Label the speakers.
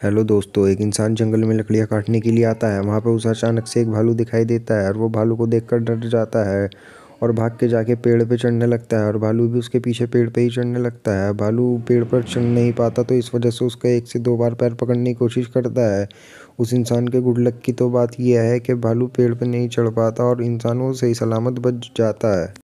Speaker 1: Hello दोस्तों, एक इंसान जंगल में लकड़ियाँ काटने के लिए आता है। वहाँ पर उसे अचानक से एक भालू दिखाई देता है और वो भालू को देखकर डर जाता है और भाग के जाके पेड़ पे चढ़ने लगता है और भालू भी उसके पीछे पेड़ पे ही चढ़ने लगता है। भालू पेड़ पर चढ़ नहीं पाता तो इस वजह से उसका एक से दो बार पैर पकड़ने की कोशिश करता है। उस इंसान के गुड लक की तो बात यह है कि भालू पेड़ पर नहीं चढ़ पाता और इंसान वो सही सलामत बच जाता है।